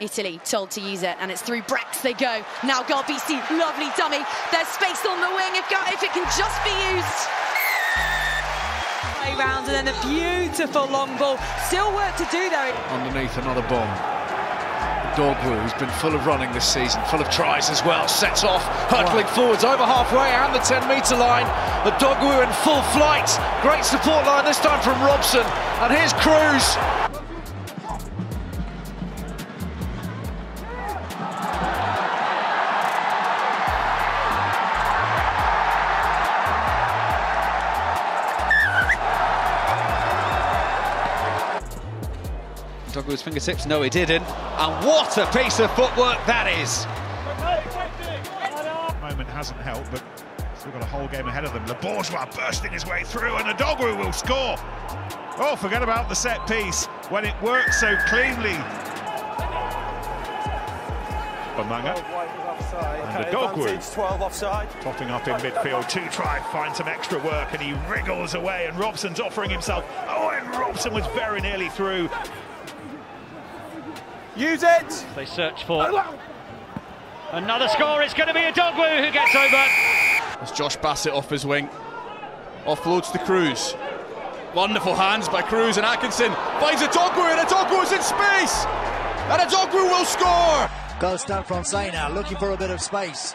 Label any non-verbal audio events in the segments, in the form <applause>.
Italy told to use it, and it's through Brex they go. Now Garbisi, lovely dummy. There's space on the wing if, if it can just be used. Way round and then a beautiful long ball. Still work to do though. Underneath another bomb. Odogwu, who's been full of running this season, full of tries as well, sets off, hurtling wow. forwards over halfway and the 10 metre line. The Dogwu in full flight. Great support line this time from Robson. And here's Cruz. Odogwu's fingertips? No, he didn't. And what a piece of footwork that is! Moment hasn't helped, but still got a whole game ahead of them. Le Bourgeois bursting his way through, and the Dogwu will score. Oh, forget about the set piece when it works so cleanly. Bamanga. And the Dogwu 12 offside. Topping up in midfield, two try, find some extra work, and he wriggles away, and Robson's offering himself. Oh, and Robson was very nearly through. Use it! They search for another score. It's going to be Odogwu who gets over. As Josh Bassett off his wing. Offloads to Cruz. Wonderful hands by Cruz and Atkinson. Finds Odogwu and Odogwu is in space! And Odogwu will score! Goes down Francais now, looking for a bit of space.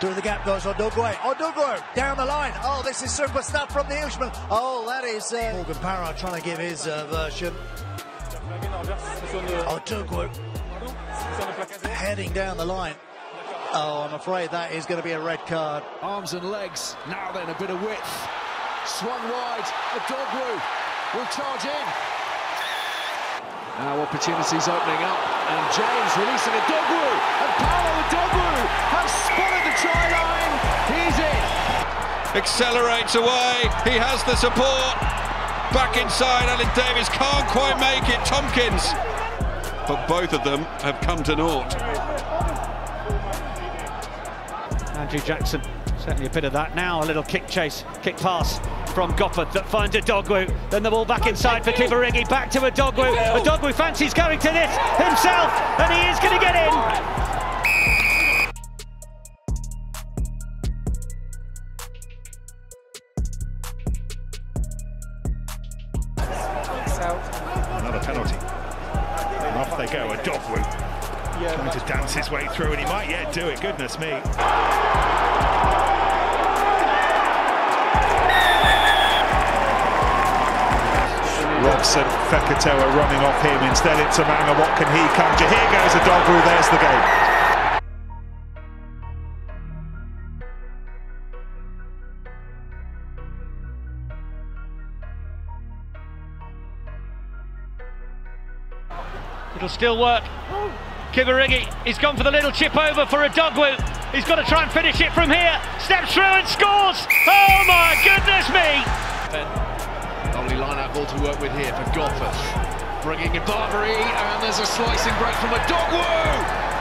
Through the gap goes Odogwu. Odogwu down the line. Oh, this is super stuff from the Englishman. Oh, that is uh, Morgan Parra trying to give his uh, version. Oh, Dugwood heading down the line. Oh, I'm afraid that is going to be a red card. Arms and legs. Now then, a bit of width. Swung wide. Odogwu will charge in. Now opportunities opening up. And James releasing Odogwu. And Paolo Odogwu has spotted the try line. He's in. Accelerates away. He has the support. Back inside, Alan Davies can't quite make it. Tompkins. But both of them have come to naught. Andrew Jackson, certainly a bit of that now. A little kick chase, kick pass from Gopperth that finds Odogwu. Then the ball back inside for Kibarigi. Back to Odogwu. A Dogwu fancies going to this himself, and he is going to get in. Penalty. And off they go, Odogwu. Yeah, Trying to dance his way through, and he might yet do it, goodness me. Robson, Fekitoa running off him. Instead, it's Umaga. What can he conjure? Here goes Odogwu. There's the game. It'll still work. Kibarigi, he's gone for the little chip over for Odogwu. He's got to try and finish it from here. Steps through and scores. Oh my goodness me! Lovely line-out ball to work with here for Goffers. Bringing in Barbeary, and there's a slicing break from Odogwu.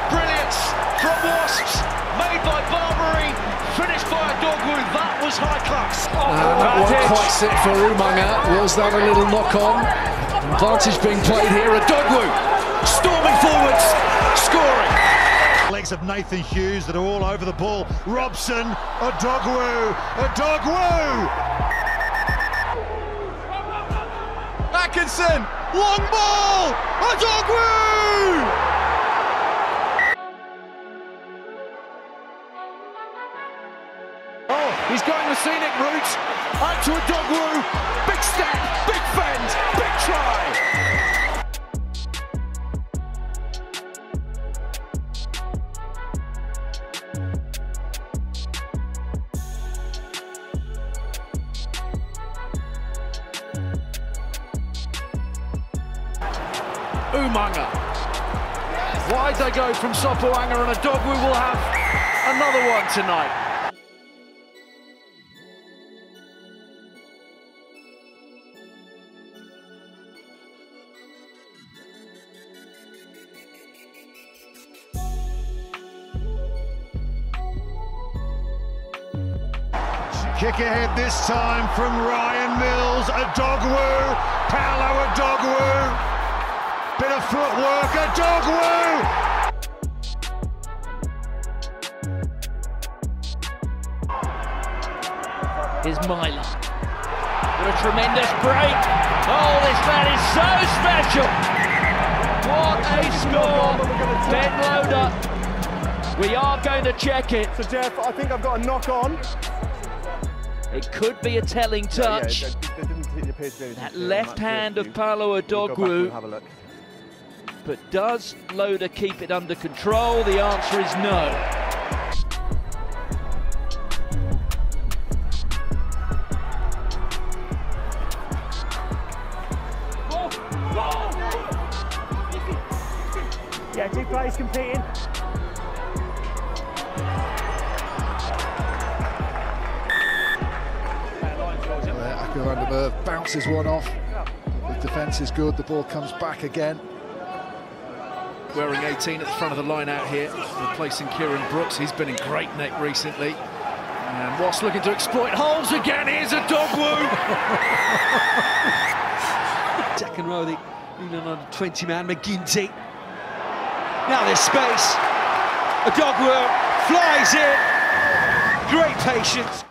Brilliance from Wasps, made by Barbeary, finished by Odogwu. That was high class. Oh, uh, that won't quite sit for Umaga. Was that a little knock on? Advantage being played here. Odogwu storming forwards, scoring. Legs of Nathan Hughes that are all over the ball. Robson, Odogwu, a Dogwu. Atkinson, long ball, Odogwu. Oh, he's going the scenic route. Out to Odogwu. Big step, Umaga. Wide they go from Sopoaga and Odogwu will have another one tonight. Kick ahead this time from Ryan Mills, a Dogwu, Paolo Odogwu. Bit of footwork, Odogwu! Here's Myler. What a tremendous break. Oh, this man is so special. What a score. Ben Loader. We are going to check it. So, Jeff, I think I've got a knock on. It could be a telling touch. Yeah, yeah, that left hand of Paolo Odogwu. But does Loader keep it under control? The answer is no. Yeah, two players competing. Akil bounces one off. The defence is good, the ball comes back again. Wearing 18 at the front of the line out here, replacing Kieran Brooks. He's been in great nick recently. And Wasps looking to exploit holes again. Here's a dog Odogwu. <laughs> Second row, the England under 20 man, McGinty. Now there's space. A dog Odogwu flies in. Great patience.